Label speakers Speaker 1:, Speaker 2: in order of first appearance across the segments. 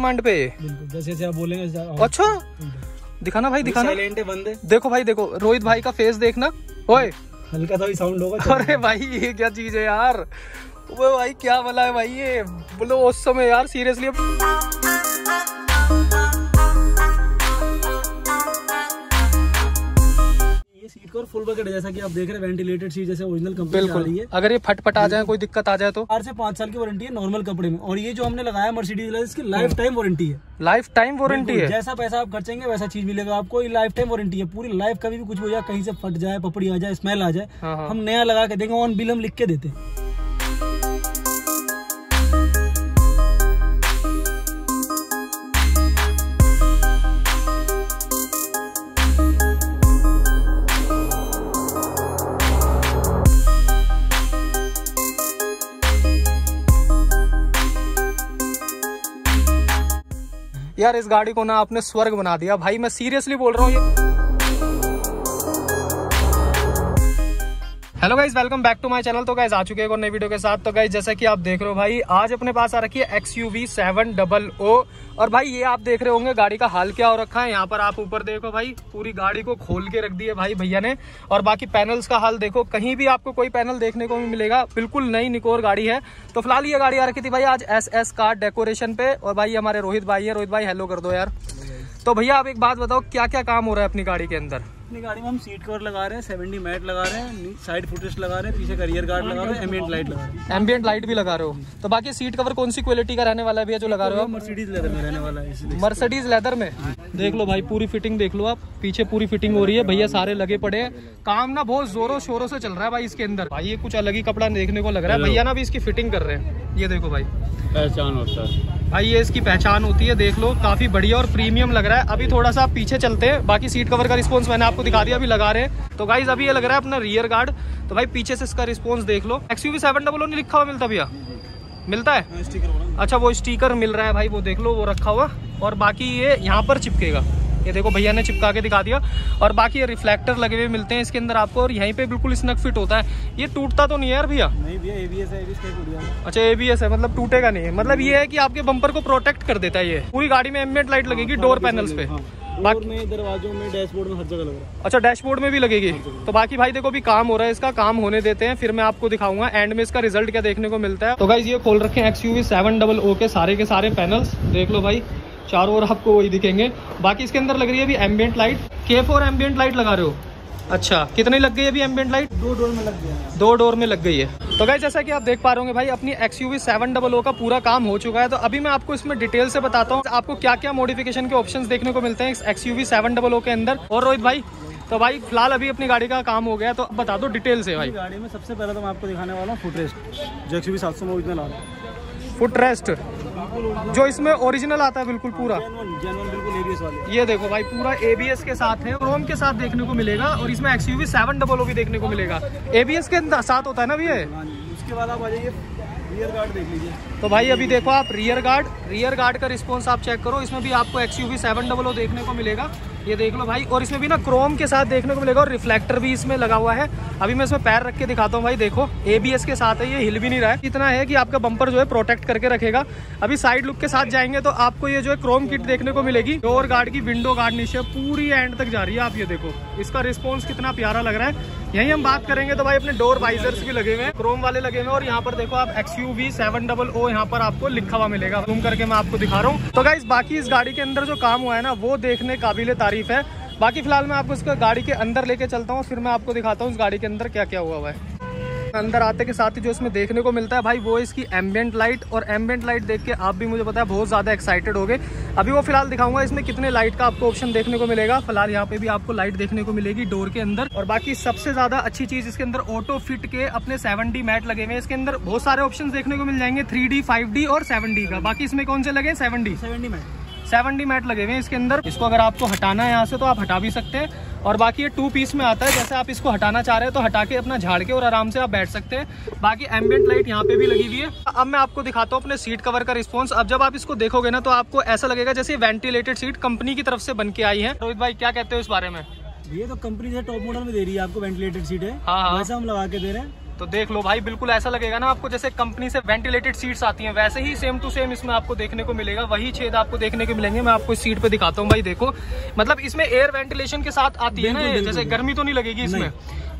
Speaker 1: Command पे?
Speaker 2: जैसे जैसे आप बोलेंगे
Speaker 1: अच्छा। दिखाना भाई दिखाना।
Speaker 2: साइलेंट है
Speaker 1: देखो भाई देखो रोहित भाई का फेस देखना। ओए।
Speaker 2: हल्का सा भी साउंड होगा
Speaker 1: अरे भाई ये क्या चीज़ है यार? वो भाई क्या बोला है भाई ये? बोलो उस समय यार सीरियसली
Speaker 2: सीट और फुल बकेट जैसा कि आप देख रहे हैं वेंटिलेटेड सीट जैसे ओरिजिनल कंपनी आ रही है।
Speaker 1: अगर ये फटफट आ जाए कोई दिक्कत आ जाए तो?
Speaker 2: चार से पाँच साल की वारंटी है नॉर्मल कपड़े में। और ये जो हमने लगाया मर्सिडीज इसकी लाइफ टाइम वारंटी है।
Speaker 1: लाइफ टाइम वारंटी है?
Speaker 2: जैसा पैसा आप खर्चेंगे वैसा चीज़ मिलेगा आपको। लाइफ टाइम वारंटी है। पूरी लाइफ कभी भी कुछ हो जाए कहीं से फट जाए पपड़ी आ जाए स्मेल आ जाए
Speaker 1: हाँ, हाँ।
Speaker 2: हम नया लगा के देंगे ऑन बिल हम लिख के देते हैं।
Speaker 1: यार इस गाड़ी को ना आपने स्वर्ग बना दिया। भाई, मैं सीरियसली बोल रहा हूँ ये। Hello guys welcome back to my channel तो गाइज़ आ चुके हैं और नई वीडियो के साथ। तो गाइज़ जैसा कि आप देख रहे हो भाई, आज अपने पास आ रखी है X U V seven double O और भाई, ये आप देख रहे होंगे, गाड़ी का हाल क्या हो रखा है। यहाँ पर आप ऊपर देखो भाई, पूरी गाड़ी को खोल के रख दी है भाई भैया ने। और बाकी पैनल्स का हाल देखो, कहीं भी आपको कोई पैनल देखने को मिलेगा। बिल्कुल नई निकोर गाड़ी है। तो फ़िलहाल ये गाड़ी आ रखी थी भाई आज एस एस कार डेकोरेशन पे। और भाई हमारे रोहित भाई है। रोहित भाई हेलो कर दो यार। तो भैया, आप एक बात बताओ क्या क्या काम हो रहा है अपनी गाड़ी के अंदर?
Speaker 2: अपनी गाड़ी में हम सीट कवर लगा रहे हैं सेवेंटी मैट लगा रहे हैं साइड फुटेस्ट लगा रहे हैं पीछे करियर गार्ड लगा रहे हैं एम्बियंट लाइट लगा रहे हैं।
Speaker 1: एम्बियंट लाइट भी लगा रहे हो। तो बाकी सीट कवर कौन सी क्वालिटी का रहने वाला है भैया जो लगा रहे हो
Speaker 2: मर्सिडीज लेदर में रहने वाला है
Speaker 1: मर्सिडीज लेदर में? देख लो भाई पूरी फिटिंग देख लो आप। पीछे पूरी फिटिंग हो रही है भैया सारे लगे पड़े हैं। काम ना बहुत जोरों शोरों से चल रहा है भाई इसके अंदर। भाई ये कुछ अलग ही कपड़ा देखने को लग रहा है भैया ना भी इसकी फिटिंग कर रहे हैं। ये देखो भाई।
Speaker 2: पहचान होता है।
Speaker 1: भाई ये इसकी पहचान होती है देख लो काफ़ी बढ़िया और प्रीमियम लग रहा है। अभी थोड़ा सा पीछे चलते हैं बाकी सीट कवर का रिस्पॉन्स मैंने आपको दिखा दिया अभी लगा रहे हैं। तो गाइज़ अभी ये लग रहा है अपना रियर गार्ड तो भाई पीछे से इसका रिस्पॉन्स देख लो। एक्सयूवी सेवन डबल नहीं लिखा हुआ मिलता भैया? मिलता है? अच्छा वो स्टीकर मिल रहा है भाई वो देख लो वो रखा हुआ। और बाकी ये यहाँ पर चिपकेगा। ये देखो भैया ने चिपका के दिखा दिया। और बाकी ये रिफ्लेक्टर लगे हुए मिलते हैं इसके अंदर आपको और यहीं पे बिल्कुल स्नक फिट होता है। ये टूटता तो नहीं है यार भैया?
Speaker 2: नहीं भैया एबीएस है
Speaker 1: अच्छा एबीएस है मतलब टूटेगा नहीं। है मतलब ये है कि आपके बम्पर को प्रोटेक्ट कर देता है ये। पूरी गाड़ी में एम्बियंट लाइट लगेगी डोर पैनल्स पे।
Speaker 2: हाँ
Speaker 1: बाकी-
Speaker 2: में दरवाजों में डैशबोर्ड में हर जगह लग रहा है।
Speaker 1: अच्छा डैशबोर्ड में भी लगेगी। तो बाकी भाई देखो भी काम हो रहा है इसका काम होने देते हैं फिर मैं आपको दिखाऊँगा। एंड में इसका रिज़ल्ट क्या देखने को मिलता है। तो भाई ये खोल रखे हैं एक्सयूवी सेवन डबल ओ के सारे के सारे पैनल्स देख लो भाई चारों ओर आपको वही दिखेंगे। बाकी इसके अंदर लग रही है अभी एम्बियंट लाइट के फोर एम्बियंट लाइट लगा रहे हो? अच्छा कितनी लग गई अभी एम्बियंट लाइट
Speaker 2: दो डोर में लग गया है।
Speaker 1: दो डोर में लग गई है। तो गाइस जैसा कि आप देख पा रहे होंगे भाई अपनी X U seven double O का पूरा काम हो चुका है। तो अभी मैं आपको इसमें डिटेल से बताता हूँ। आपको क्या क्या मॉडिफिकेशन के ऑप्शंस देखने को मिलते हैं X U seven double O के अंदर। और रोहित भाई तो भाई फ़िलहाल अभी अपनी गाड़ी का काम हो गया तो बता दो डिटेल से भाई।
Speaker 2: गाड़ी में सबसे पहले तो मैं आपको दिखाने वाला हूँ फुटरेस्ट जो एक्सयूवी सात सौ में ओरिजिनल आ रहा है।
Speaker 1: फुट रेस्ट जो इसमें ओरिजिनल आता है बिल्कुल पूरा।
Speaker 2: जेनुअन जेनुअन बिल्कुल एबीएस वाले।
Speaker 1: ये देखो भाई पूरा एबीएस के साथ है रोम के साथ देखने को मिलेगा और इसमें X XUV seven double O भी देखने को मिलेगा। एबीएस के साथ होता है ना भैया?
Speaker 2: हाँ उसके बाद आप आ जाइए रियर गार्ड देख लीजिए।
Speaker 1: तो भाई अभी देखो आप रियर गार्ड रियर गार्ड का रिस्पॉन्स आप चेक करो इसमें भी आपको X U seven double O देखने को मिलेगा। ये देख लो भाई, और इसमें भी ना क्रोम के साथ देखने को मिलेगा और रिफ्लेक्टर भी इसमें लगा हुआ है। अभी मैं इसमें पैर रख के दिखाता हूँ भाई, देखो एबीएस के साथ है ये, हिल भी नहीं रहा है। इतना है कि आपका बम्पर जो है प्रोटेक्ट करके रखेगा। अभी साइड लुक के साथ जाएँगे तो आपको ये जो है क्रोम किट देखने को मिलेगी। डोर गार्ड की विंडो गार्ड नीचे पूरी एंड तक जा रही है, आप ये देखो। इसका रिस्पॉन्स कितना प्यारा लग रहा है। यही हम बात करेंगे तो भाई अपने डोर वाइजर्स भी लगे हुए हैं क्रोम वाले लगे हुए हैं, और यहाँ पर देखो आप X U V seven double O यहाँ पर आपको लिखा हुआ मिलेगा। जूम करके मैं आपको दिखा रहा हूँ। तो गाइज़ बाकी इस गाड़ी के अंदर जो काम हुआ है ना, वो देखने काबिल तारीफ़ है। बाकी फ़िलहाल मैं आपको इसका गाड़ी के अंदर लेके चलता हूँ, फिर मैं आपको दिखाता हूँ इस गाड़ी के अंदर क्या क्या हुआ हुआ है। अंदर आते के साथ ही जो इसमें देखने को मिलता है, भाई वो इसकी एम्बियंट लाइट और एम्बियंट लाइट देख के आप भी मुझे पता है बहुत ज़्यादा एक्साइटेड हो गए अभी वो फ़िलहाल दिखाऊँगा, इसमें कितने लाइट का आपको ऑप्शन देखने को मिलेगा। फ़िलहाल यहाँ पे भी आपको लाइट देखने को मिलेगी डोर के अंदर। और बाकी सबसे ज़्यादा अच्छी चीज़ इसके अंदर ऑटो फिट के अपने सेवन मैट लगे हुए हैं। इसके अंदर बहुत सारे ऑप्शन देखने को मिल जाएँगे थ्री डी और सेवन का। बाकी इसमें कौन से लगे seven D
Speaker 2: seventy
Speaker 1: seven D mat लगे हुए हैं इसके अंदर। इसको अगर आपको हटाना है यहाँ से तो आप हटा भी सकते हैं। और बाकी ये टू पीस में आता है। जैसे आप इसको हटाना चाह रहे हैं तो हटा के अपना झाड़ के और आराम से आप बैठ सकते हैं। बाकी एम्बियंट लाइट यहाँ पे भी लगी हुई है। अब मैं आपको दिखाता हूँ अपने सीट कवर का रिस्पॉन्स अब जब आप इसको देखोगे ना तो आपको ऐसा लगेगा जैसे वेंटिलेटेड सीट कंपनी की तरफ़ से बन के आई है। रोहित भाई क्या कहते हो इस बारे में?
Speaker 2: ये तो कंपनी से टॉप मॉडल में दे रही है आपको वेंटिलेटेड सीट है।
Speaker 1: हाँ, हाँ।
Speaker 2: वैसा हम लगा के दे रहे हैं।
Speaker 1: तो देख लो भाई बिल्कुल ऐसा लगेगा ना आपको जैसे कंपनी से वेंटिलेटेड सीट्स आती हैं। वैसे ही सेम टू सेम इसमें आपको देखने को मिलेगा। वही छेद आपको देखने को मिलेंगे। मैं आपको इस सीट पे दिखाता हूँ भाई देखो। मतलब इसमें एयर वेंटिलेशन के साथ आती है ना जैसे गर्मी तो नहीं लगेगी इसमें?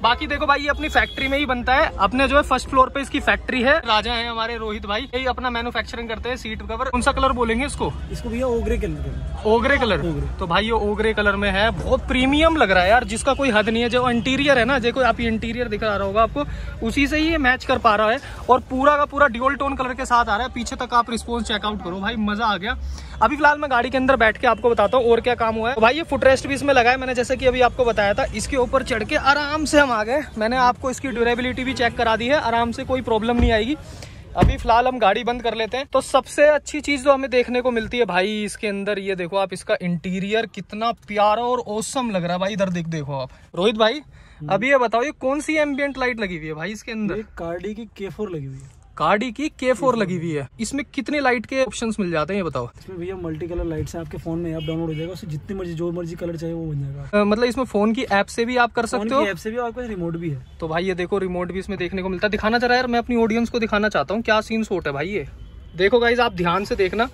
Speaker 1: बाकी देखो भाई ये अपनी फैक्ट्री में ही बनता है। अपने जो है फ़र्स्ट फ्लोर पे इसकी फैक्ट्री है। राजा है हमारे रोहित भाई। यही अपना मैन्युफैक्चरिंग करते हैं सीट कवर कौन सा कलर बोलेंगे इसको?
Speaker 2: इसको भैया ओगरे कलर
Speaker 1: ओगरे कलर।
Speaker 2: ओगरे।
Speaker 1: तो भाई ये ओगरे कलर में है। बहुत प्रीमियम लग रहा है यार जिसका कोई हद नहीं है। जो इंटीरियर है ना देखो आप इंटीरियर दिखा रहा होगा आपको। उसी से ही ये मैच कर पा रहा है। और पूरा का पूरा ड्यूल टोन कलर के साथ आ रहा है। पीछे तक आप रिस्पॉन्स चेकआउट करो। भाई मज़ा आ गया। अभी फ़िलहाल मैं गाड़ी के अंदर बैठ के आपको बताता हूँ और क्या काम हुआ है। भाई ये फुटरेस्ट भी इसमें लगा है। मैंने जैसे कि अभी आपको बताया था इसके ऊपर चढ़ के आराम से हम आ गए। मैंने आपको इसकी ड्यूरेबिलिटी भी चेक करा दी है। आराम से कोई प्रॉब्लम नहीं आएगी। अभी फ़िलहाल हम गाड़ी बंद कर लेते हैं। तो सबसे अच्छी चीज़ जो हमें देखने को मिलती है भाई इसके अंदर, ये देखो आप इसका इंटीरियर कितना प्यारा और औसम लग रहा है भाई। इधर देख, देखो आप। रोहित भाई अभी ये बताओ, ये कौन सी एम्बियंट लाइट लगी हुई है भाई इसके अंदर?
Speaker 2: कार्डी की केफोर लगी हुई है।
Speaker 1: गाड़ी की के फोर लगी हुई है। इसमें कितने लाइट के ऑप्शंस मिल जाते हैं ये बताओ?
Speaker 2: इसमें भैया मल्टी कलर लाइट है आपके फ़ोन में ऐप डाउनलोड हो जाएगा उससे जितनी मर्ज़ी जो मर्ज़ी कलर चाहिए वो बन जाएगा।
Speaker 1: आ, मतलब इसमें फ़ोन की ऐप से भी आप कर सकते हो?
Speaker 2: ऐप से भी और कुछ रिमोट भी है।
Speaker 1: तो भाई ये देखो रिमोट भी इसमें देखने को मिलता है। दिखाना चाह रहा यार मैं अपनी ऑडियंस को दिखाना चाहता हूँ क्या सीन शोट है भाई ये? देखो गाइज़ आप ध्यान से देखना।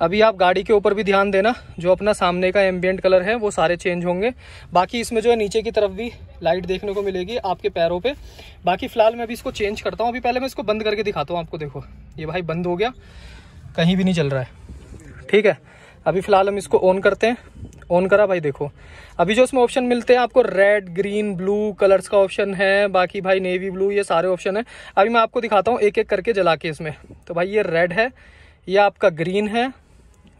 Speaker 1: अभी आप गाड़ी के ऊपर भी ध्यान देना, जो अपना सामने का एम्बियंट कलर है, वो सारे चेंज होंगे। बाकी इसमें जो है, नीचे की तरफ़ भी लाइट देखने को मिलेगी आपके पैरों पे। बाकी फ़िलहाल मैं अभी इसको चेंज करता हूँ। अभी पहले मैं इसको बंद करके दिखाता हूँ आपको, देखो। ये भाई बंद हो गया। कहीं भी नहीं चल रहा है। ठीक है? अभी फ़िलहाल हम इसको ऑन करते हैं। ऑन करा भाई, देखो। अभी जो इसमें ऑप्शन मिलते हैं, आपको रेड ग्रीन ब्लू कलर्स का ऑप्शन है। बाकी भाई नेवी ब्लू ये सारे ऑप्शन है। अभी मैं आपको दिखाता हूँ एक एक करके जला के इसमें। तो भाई ये रेड है, ये आपका ग्रीन है।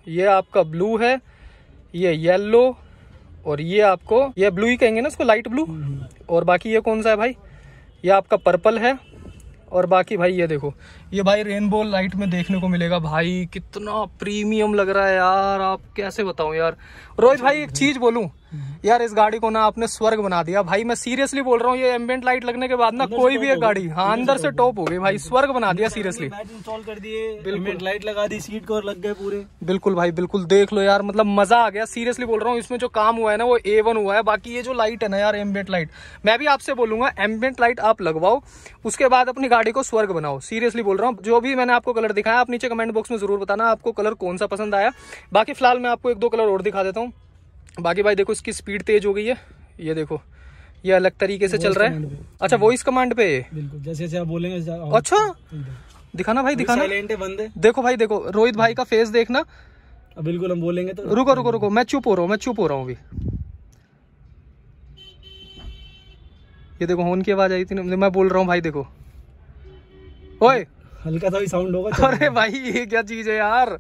Speaker 1: ये आपका ब्लू है ये येलो और ये आपको ये ब्लू ही कहेंगे ना उसको लाइट ब्लू और बाकी ये कौन सा है भाई? ये आपका पर्पल है और बाकी भाई ये देखो। ये भाई रेनबो लाइट में देखने को मिलेगा भाई कितना प्रीमियम लग रहा है यार आप कैसे बताऊँ यार? रोहित भाई एक चीज़ बोलूँ यार इस गाड़ी को ना आपने स्वर्ग बना दिया। भाई मैं सीरियसली बोल रहा हूँ ये एम्बियंट लाइट लगने के बाद ना कोई भी एक गाड़ी हाँ अंदर से टॉप हो गई। भाई स्वर्ग बना दिया सीरियसली
Speaker 2: मैट इंस्टॉल कर दिए लाइट लगा दी सीट कवर लग गए पूरे।
Speaker 1: बिल्कुल भाई बिल्कुल देख लो यार मतलब मज़ा आ गया। सीरियसली बोल रहा हूँ इसमें जो काम हुआ है ना वो ए हुआ है। बाकी ये जो लाइट है ना यार एम्बियंट लाइट मैं भी आपसे बोलूँगा एम्बियंट लाइट आप लगवाओ उसके बाद अपनी गाड़ी को स्वर्ग बनाओ। सीरियसली बोल रहा हूँ जो भी मैंने आपको कलर दिखाया आप नीचे कमेंट बॉक्स में ज़रूर बताना आपको कलर कौन सा पसंद आया। बाकी फ़िलहाल मैं आपको एक दो कलर और दिखा देता हूँ। बाकी भाई देखो इसकी स्पीड तेज हो गई है। ये देखो ये अलग तरीके से चल रहा है। अच्छा वॉइस कमांड पे?
Speaker 2: बिल्कुल जैसे जैसे आप बोलेंगे
Speaker 1: अच्छा। दिखाना भाई दिखाना।
Speaker 2: बंद है।
Speaker 1: देखो भाई देखो रोहित भाई का फेस देखना।
Speaker 2: बिल्कुल हम बोलेंगे तो
Speaker 1: रुको रुको रुको मैं चुप हो रहा हूँ मैं चुप हो रहा हूँ अभी। ये देखो होन की आवाज़ आई थी ना मैं बोल रहा हूँ भाई देखो। ओए!
Speaker 2: हल्का सा भी साउंड होगा
Speaker 1: अरे भाई ये क्या चीज़ है यार?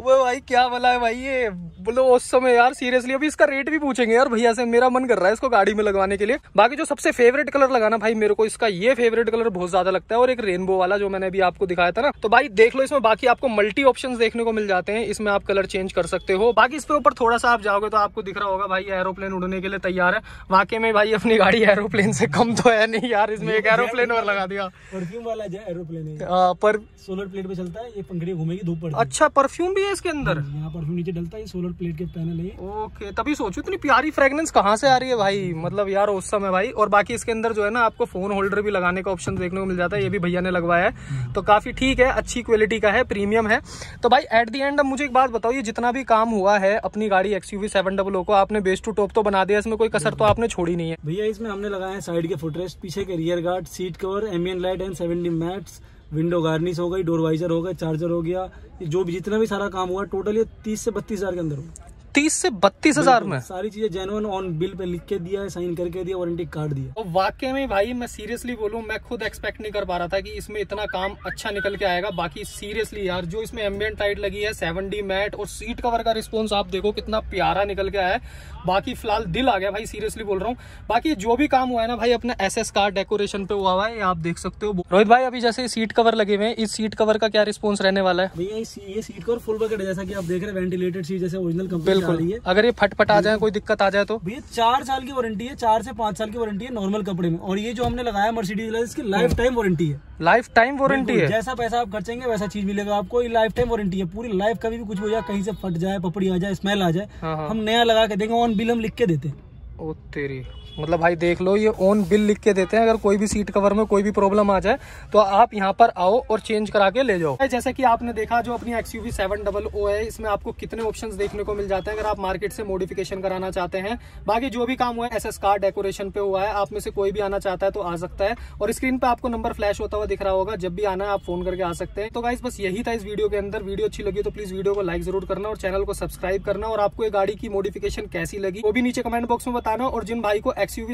Speaker 1: वो भाई क्या वाला है भाई ये? बोलो उस समय यार सीरियसली अभी इसका रेट भी पूछेंगे यार भैया से मेरा मन कर रहा है इसको गाड़ी में लगवाने के लिए। बाकी जो सबसे फेवरेट कलर लगाना भाई मेरे को इसका ये फेवरेट कलर बहुत ज़्यादा लगता है और एक रेनबो वाला जो मैंने अभी आपको दिखाया था ना। तो भाई देख लो इसमें बाकी आपको मल्टी ऑप्शन देखने को मिल जाते हैं इसमें आप कलर चेंज कर सकते हो। बाकी इस पे ऊपर थोड़ा सा आप जाओगे तो आपको दिख रहा होगा भाई एरोप्लेन उड़ने के लिए तैयार है। वाकई में भाई अपनी गाड़ी एरोप्लेन से कम तो है नहीं यार इसमें एक एरोप्लेन और लगा दिया।
Speaker 2: परफ्यूम वाला एरोप्लेन है।
Speaker 1: पर
Speaker 2: सोलर प्लेट पे चलता है ये पंखड़ी घूमेगी धूप
Speaker 1: अच्छा परफ्यूम भी है इसके अंदर?
Speaker 2: यहाँ परफ्यूम नीचे डलता है सोलर प्लेट के पैनल है
Speaker 1: ओके तभी सोचो इतनी प्यारी फ्रेग्रेंस कहाँ से आ रही है भाई? मतलब यार उस समय भाई और बाकी इसके अंदर जो है ना आपको फ़ोन होल्डर भी लगाने का ऑप्शन देखने को मिल जाता है ये भी भैया ने लगवाया है। तो काफ़ी ठीक है अच्छी क्वालिटी का है प्रीमियम है। तो भाई एट दी एंड अब मुझे एक बात बताओ ये जितना भी काम हुआ है अपनी गाड़ी एक्सयूवी सेवन डबल को आपने बेस टू टॉप तो बना दिया इसमें कोई कसर तो आपने छोड़ी नहीं है।
Speaker 2: भैया इसमें हमने लगाया हैं साइड के फुटरेस्ट पीछे के rear guard seat cover एमियन light and seventy mats window garnish हो गई डोर वाइजर हो गया चार्जर हो गया जो भी जितना भी सारा काम हुआ टोटल ये तीस से बत्तीस हज़ार के अंदर हुआ।
Speaker 1: तीस से बत्तीस हज़ार में।
Speaker 2: सारी चीज़ें जेनुअन ऑन बिल पे लिख के दिया है साइन करके दिया वारंटी कार्ड दिया।
Speaker 1: और वाकई में भाई मैं सीरियसली बोलूँ मैं खुद एक्सपेक्ट नहीं कर पा रहा था कि इसमें इतना काम अच्छा निकल के आएगा। बाकी सीरियसली यार जो इसमें एम्बियंट लाइट लगी है सेवन डी मैट और सीट कवर का रिस्पॉन्स आप देखो कितना प्यारा निकल के आया है। बाकी फ़िलहाल दिल आ गया भाई सीरियसली बोल रहा हूँ। बाकी जो भी काम हुआ है ना भाई अपना एस एस कार डेकोरेशन पे हुआ हुआ है आप देख सकते हो। रोहित भाई अभी जैसे सीट कवर लगे हुए हैं इस सीट कवर का क्या रिस्पॉन्स रहने वाला है?
Speaker 2: भैया ये सीट कवर फुल बकेट जैसा कि आप देख रहे हैं वेंटिलेटेड सीट जैसे ओरिजिनल कंपनी
Speaker 1: बिल्कुल। अगर ये फटफट आ जाए कोई दिक्कत आ जाए तो?
Speaker 2: भैया चार साल की वारंटी है चार से पाँच साल की वारंटी है नॉर्मल कपड़े में। और ये जो हमने लगाया मर्सिडीज इसकी लाइफ टाइम वारंटी है।
Speaker 1: लाइफ टाइम वारंटी है।
Speaker 2: जैसा पैसा आप खर्चेंगे वैसा चीज़ मिलेगा आपको। लाइफ टाइम वारंटी है। पूरी लाइफ कभी भी कुछ हो जाए कहीं से फट जाए पपड़ी आ जाए स्मेल आ जाए
Speaker 1: हाँ हाँ।
Speaker 2: हम नया लगा के देंगे ऑन बिल हम लिख के देते
Speaker 1: ओ तेरी। मतलब भाई देख लो, ये ओन बिल लिख के देते हैं। अगर कोई भी सीट कवर में कोई भी प्रॉब्लम आ जाए तो आप यहाँ पर आओ और चेंज करा के ले जाओ। जैसे कि आपने देखा, जो अपनी X U seven double O है, इसमें आपको कितने ऑप्शन देखने को मिल जाते हैं, अगर आप मार्केट से मॉडिफिकेशन कराना चाहते हैं। बाकी जो भी काम हुआ है एस कार डेकोरेशन पे हुआ है, आप में से कोई भी आना चाहता है तो आ सकता है। और स्क्रीन पे आपको नंबर फ्लैश होता हुआ दिख रहा होगा, जब भी आना है, आप फ़ोन करके आ सकते हैं। तो गाइस बस यही था इस वीडियो के अंदर। वीडियो अच्छी लगी तो प्लीज़ वीडियो को लाइक ज़रूर करना और चैनल को सब्सक्राइब करना और आपको ये गाड़ी की मॉडिफिकेशन कैसी लगी, वो भी नीचे कमेंट बॉक्स में बताना और जिन भाई को एक्स यू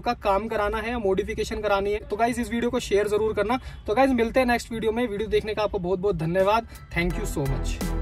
Speaker 1: का काम कराना है मॉडिफिकेशन करानी है। तो गाइज़ इस वीडियो को शेयर ज़रूर करना। तो गाइज़ मिलते हैं नेक्स्ट वीडियो में। वीडियो देखने का आपको बहुत बहुत धन्यवाद। Thank you so much